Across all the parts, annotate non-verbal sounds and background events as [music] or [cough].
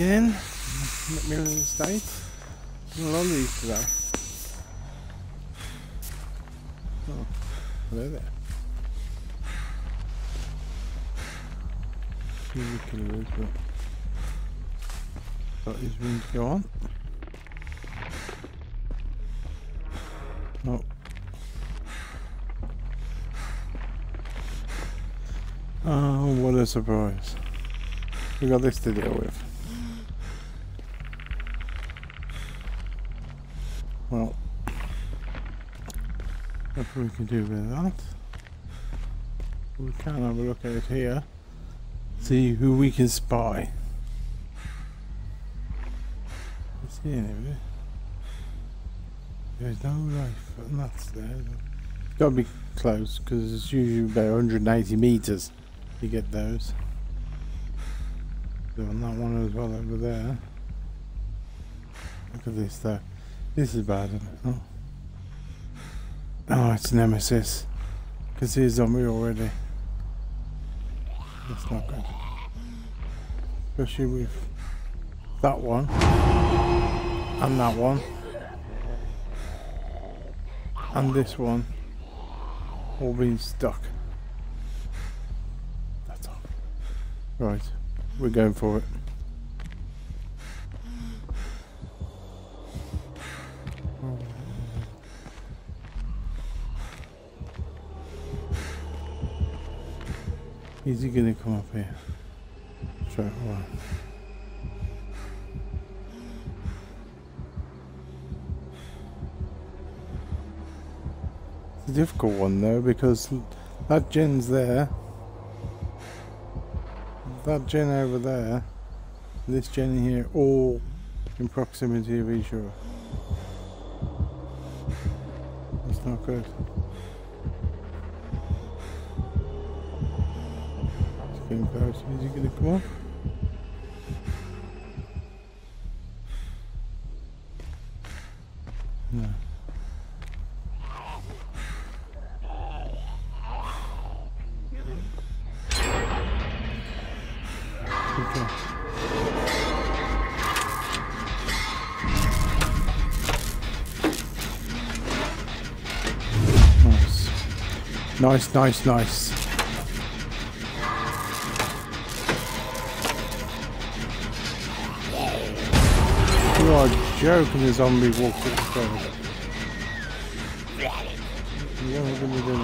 again. Macmillan Estate. Lot of these today. Oh, hello there. Few kilos, but got his to go on. Oh. Oh, what a surprise. We got this to deal with. Well, what we can do with that. We can have a look at it here. See who we can spy. See anybody? There's no life, and that's there. Got to be close because it's usually about 180 meters. You get those. On that one as well over there. Look at this though. This is bad, isn't? Oh, oh it's Nemesis. Can see a zombie already. That's not good. Especially with that one. And that one. And this one. All being stuck. That's all. Right. We're going for it. Is he gonna come up here? Straight away. It's a difficult one though because that gen's there. That gen over there, this gen here, all in proximity of each other. That's not good. It's getting. Is he gonna come up? Nice, nice, nice. You are joking, the zombie up the stairs. What are we gonna do?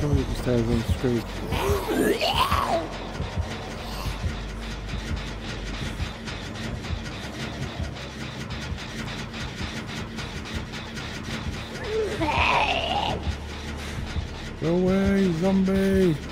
Coming up the stairs and Go away, zombie!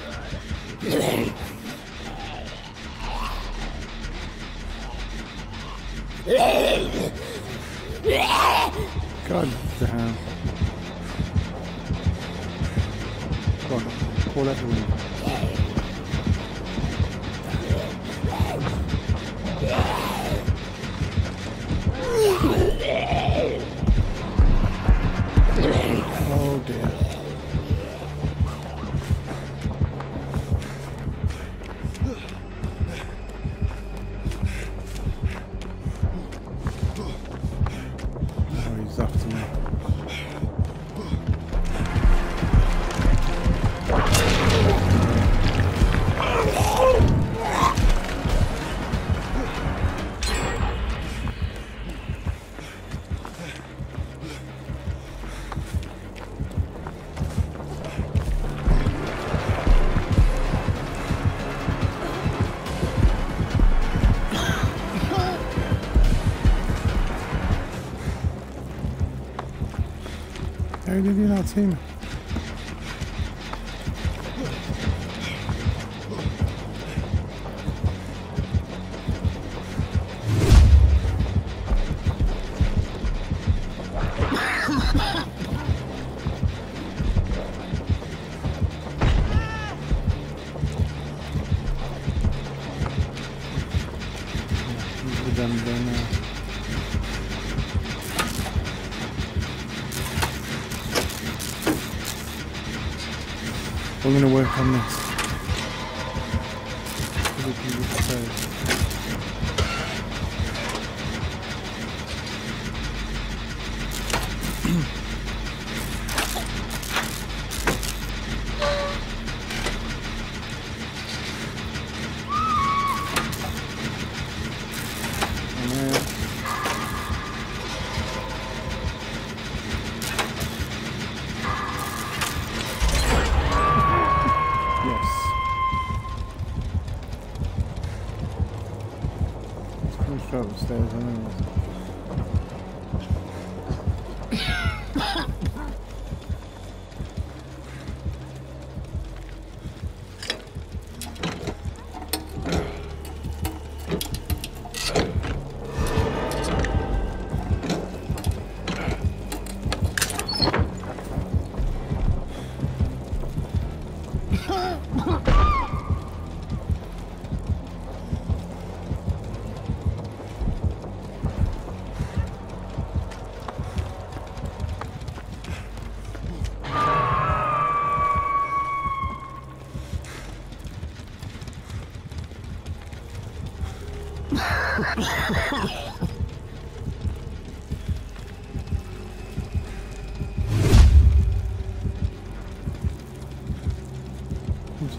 Ey, die Wiener 10. We're Go upstairs anyway.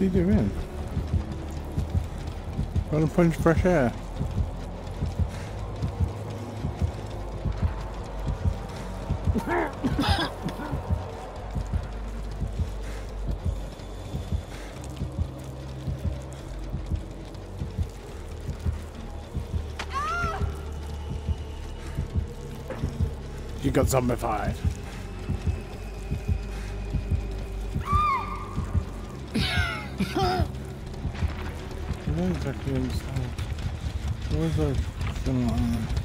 He doing? Got to punch fresh air. You got zombified. I don't exactly understand. What was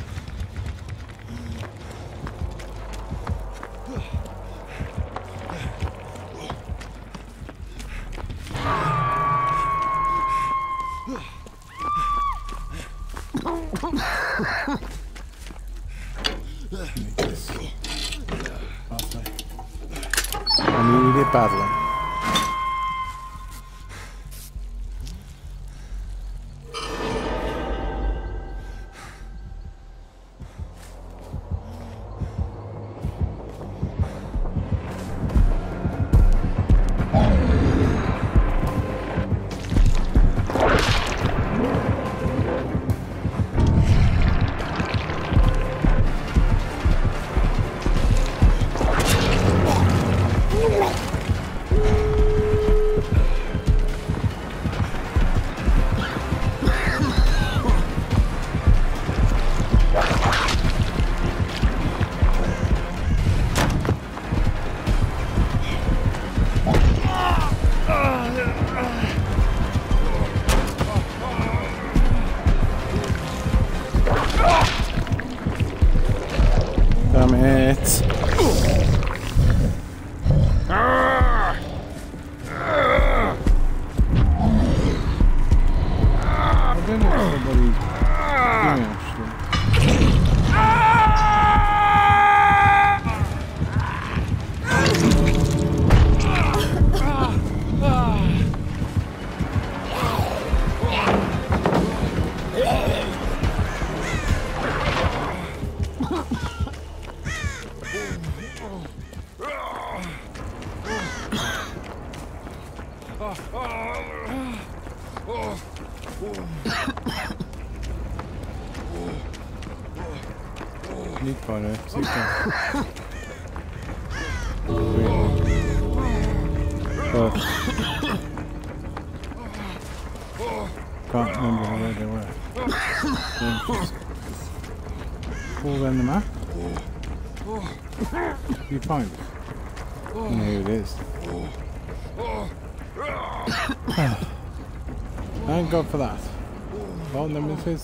Phone.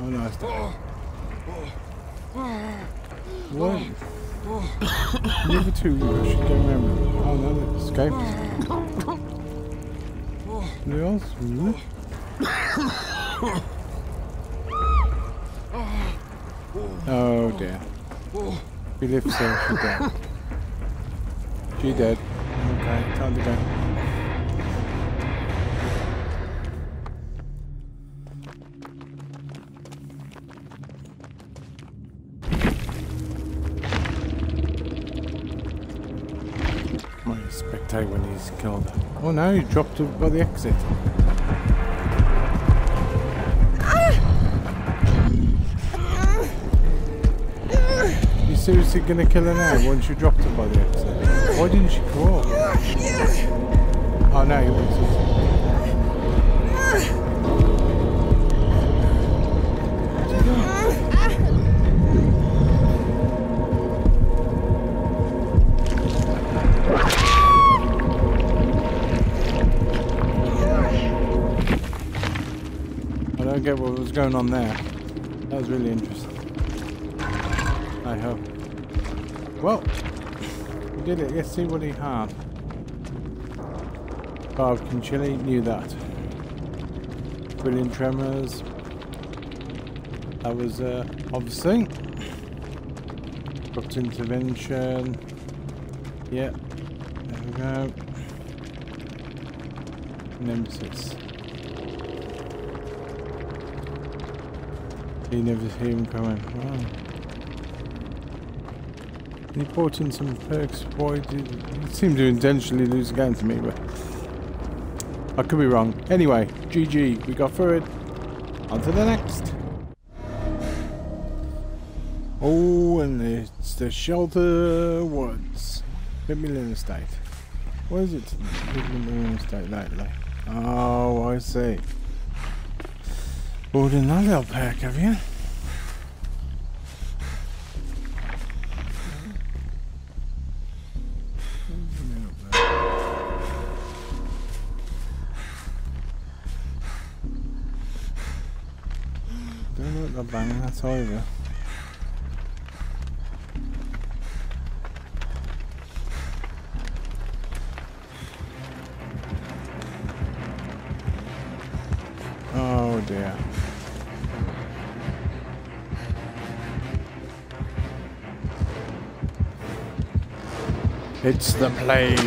Oh no, it's not. What? The other two, I should remember. Oh no, they escaped. Else? Really? Oh dear. We live so she dead. She dead. Okay, time to go. Spectate when he's killed. Oh no, he dropped her by the exit. You seriously gonna kill her now once you dropped her by the exit? Why didn't she crawl? Oh no, he wants to. I get what was going on there. That was really interesting. I hope. Well, we did it. Let's see what he had. Barbecue chili, knew that. Brilliant tremors. That was uh, obviously. Corrupt Intervention. Yeah. There we go. Nemesis. You never see him coming. Wow. He brought in some perks. Boy, did, he seemed to intentionally lose again to me, but I could be wrong. Anyway, GG. We got through it. On to the next. Oh, and it's the Shelter Woods. Midland Estate. What is it? Midland Estate lately? Oh, I see. Bought another pack, have you? Don't look the bang, that's over. It's the plague.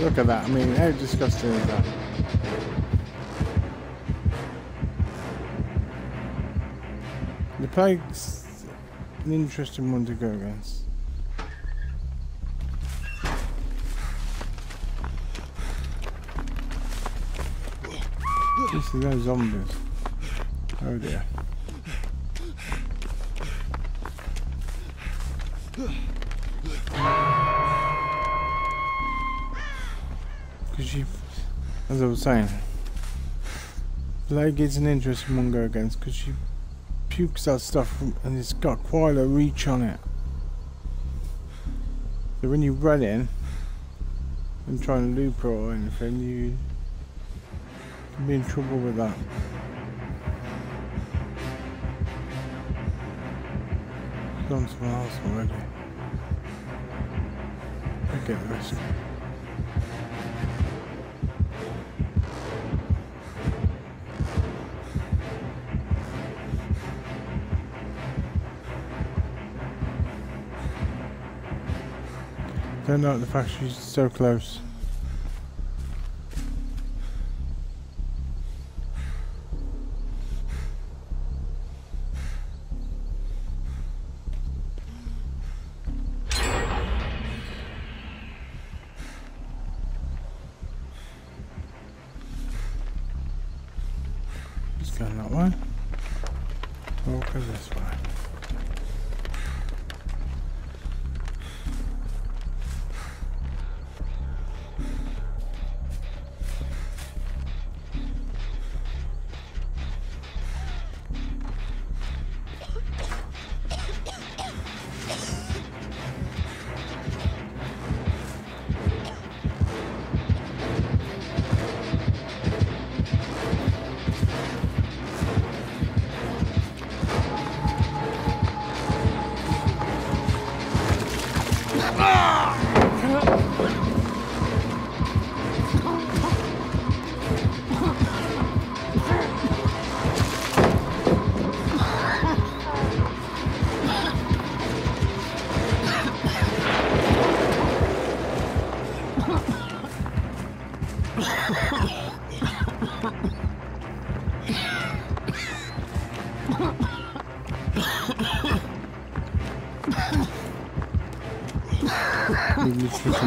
Look at that. I mean, how disgusting is that? The plague's an interesting one to go against. This is those zombies. Oh dear. You, as I was saying, Plague is an interesting one go against because she pukes that stuff from, and it's got quite a reach on it. So when you run in and try and loop her or anything, you can be in trouble with that. Gone somewhere else already. I get the risk. Don't like the fact she's so close.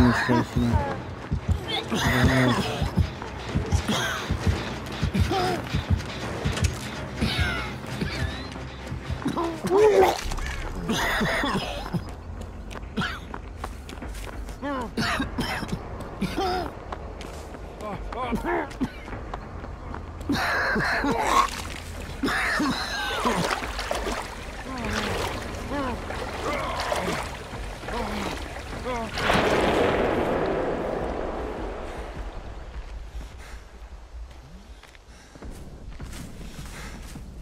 This place now. Right.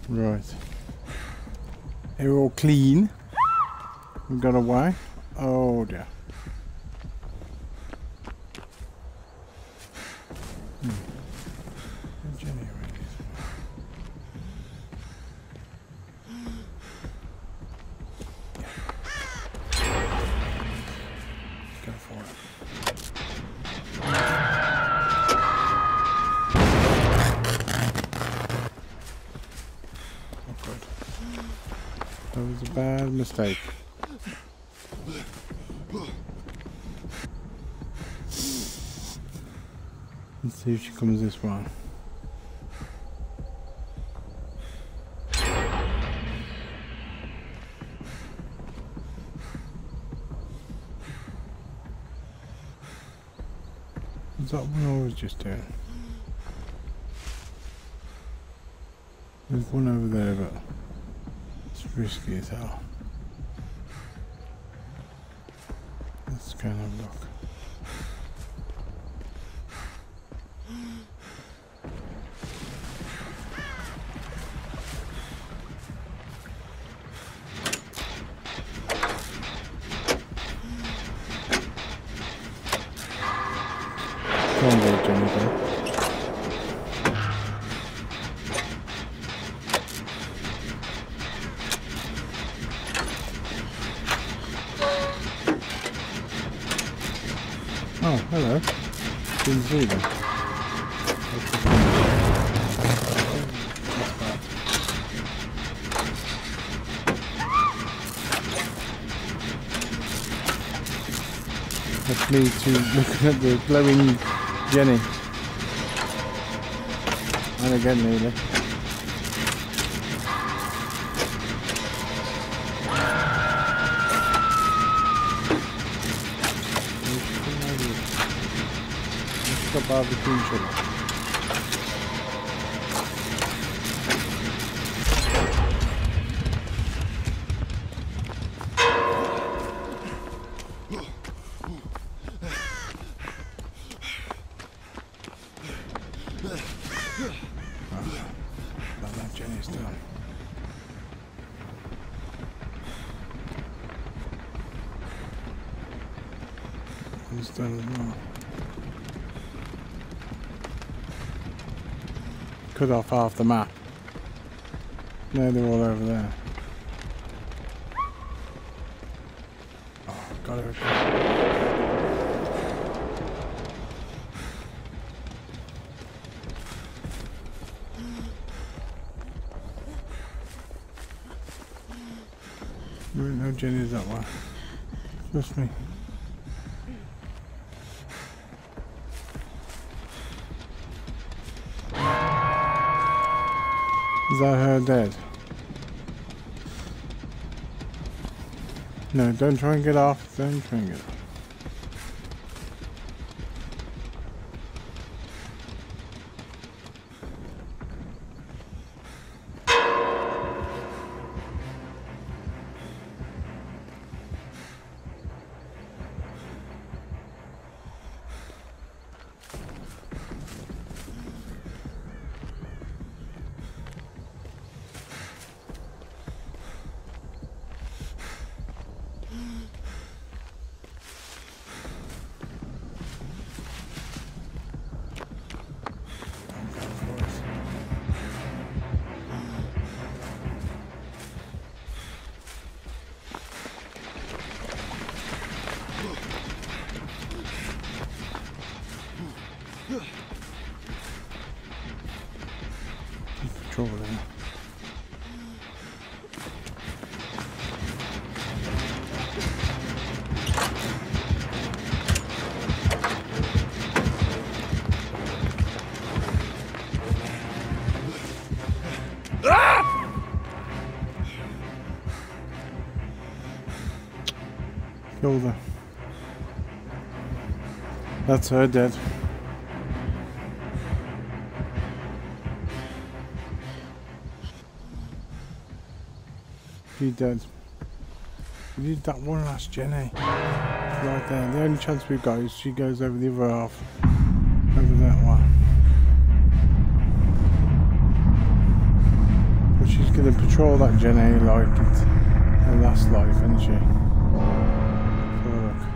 Right. They're all clean. We got away. One I was just doing? There's one over there, but it's risky as hell. That's me to looking [laughs] at the glowing Jenny. And again, nearly. Barbecue chili. But that Jenny's done. He's done as well. Cut off half the map. No, they're all over there. Oh, got it. No Jenny's that one. Trust me. Is that her dead? No, don't try and get off. Don't try and get off. That's her dead. She dead. We need that one last Jenny. Right there. The only chance we've got is she goes over the other half. Over that one. But she's gonna patrol that Jenny like it's her last life, isn't she? So look.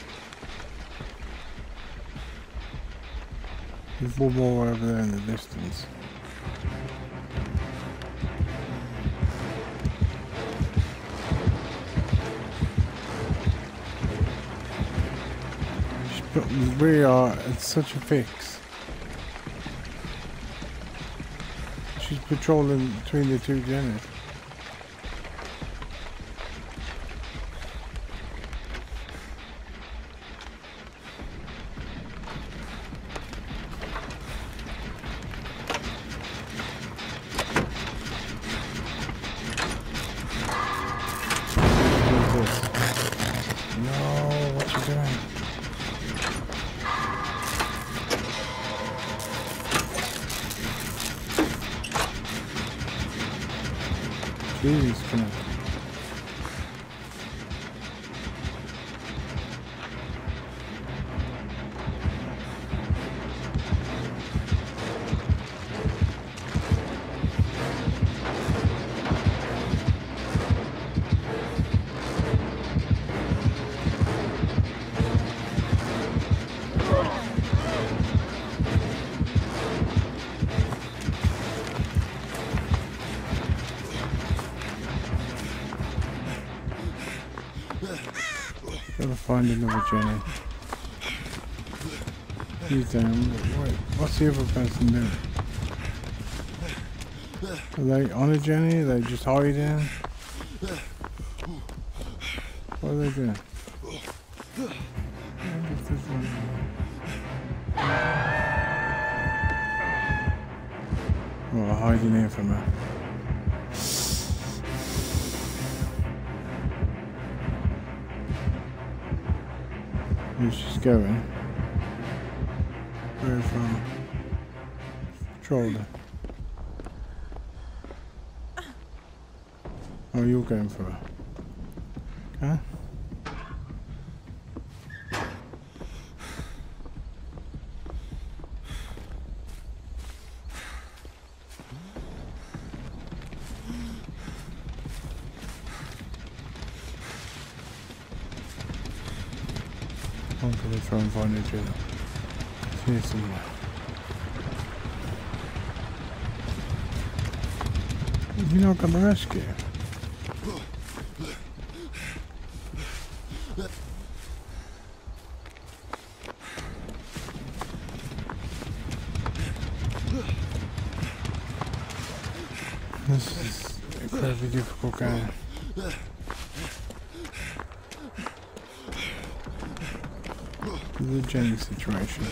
There's more over there in the distance. We are at such a fix. She's patrolling between the two Jenners. Find another Jenny. He's down. Wait, what's the other person doing? Are they on a Jenny? Are they just hiding? What are they doing? They're hiding here from her. Going? Where from? Her. Oh, you're going for her. Okay. Other. Here somewhere. You know, gonna rescue? This is a incredibly difficult game. The Jenny situation.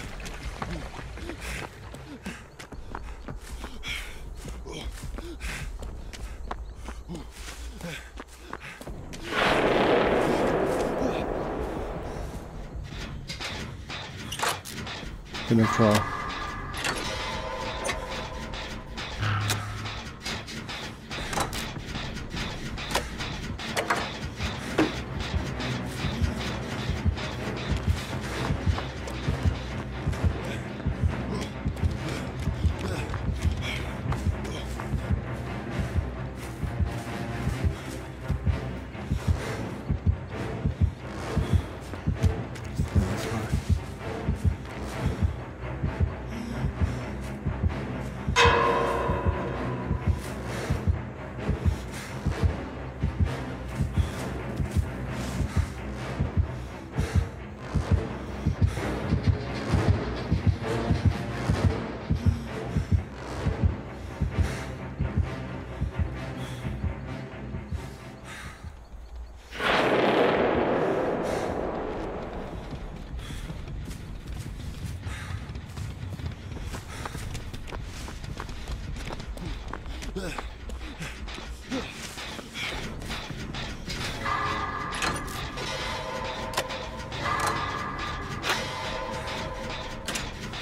Gonna try.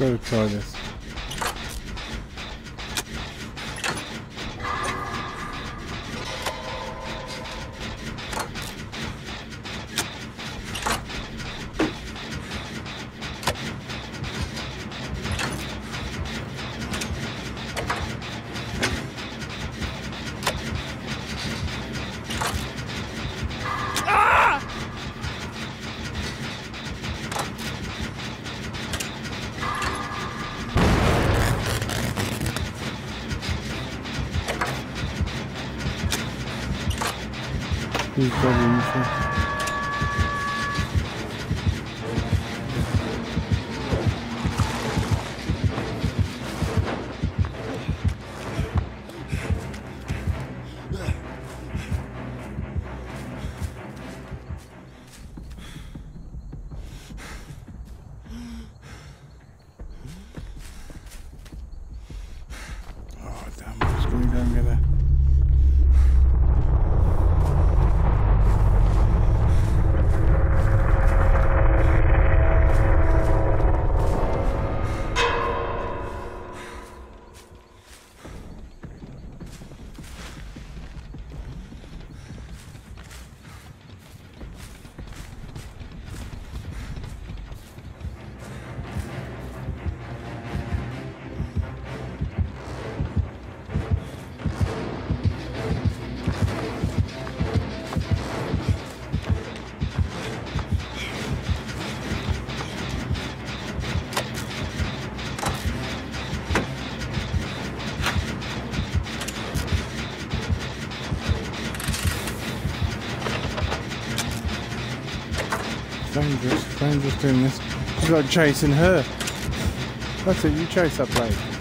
Gotta try this. Dangerous, dangerous doing this. She's like chasing her. That's it, you chase that blade.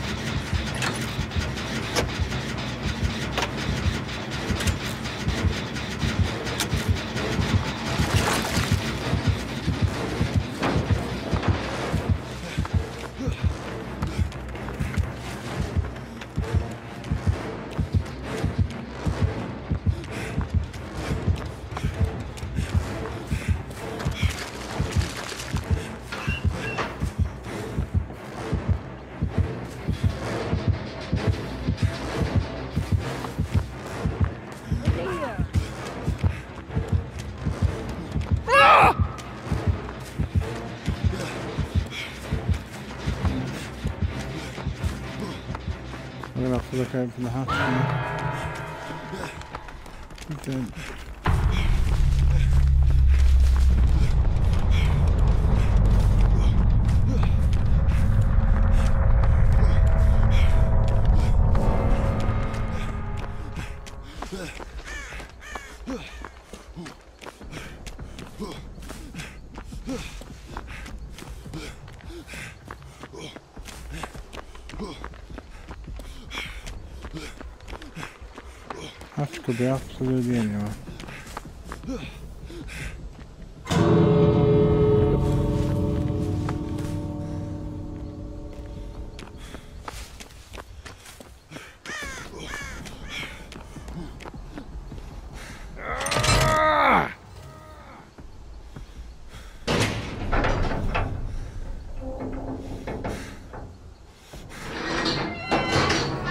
Look out from the. I'm dead. Hatch could be absolutely anywhere.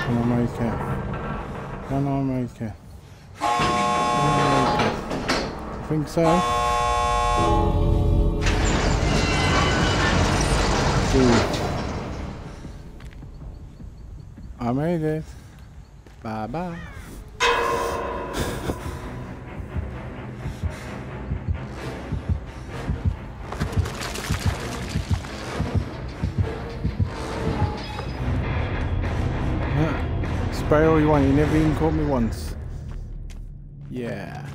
Can I make it? Can I make it? Can I make it? I think so. I made it. Bye bye. Spray all you want, you never even caught me once. Yeah.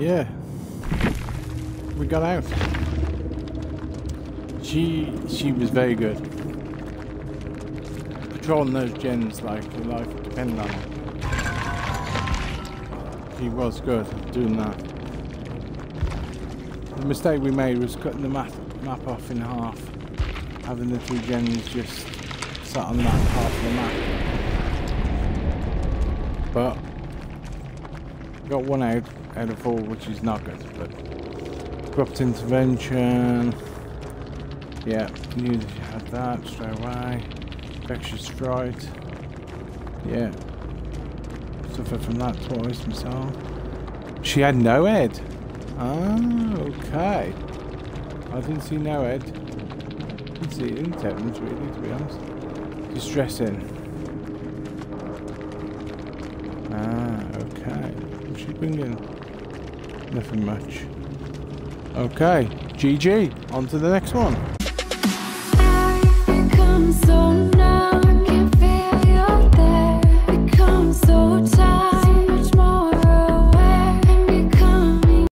Yeah. We got out. She she was very good. Patrolling those gens like your life depended on it. She was good doing that. The mistake we made was cutting the map map off in half having the two gens just sat on that half of the map. But got one out out of which is not good. But corrupt intervention, Yeah, knew she had that straight away. Infectious fright. Yeah. Suffered from that twice myself. She had no head. Ah, okay. I didn't see no head. Didn't see any tetanus really, to be honest. Distressing. Nothing much. Okay, GG. On to the next one.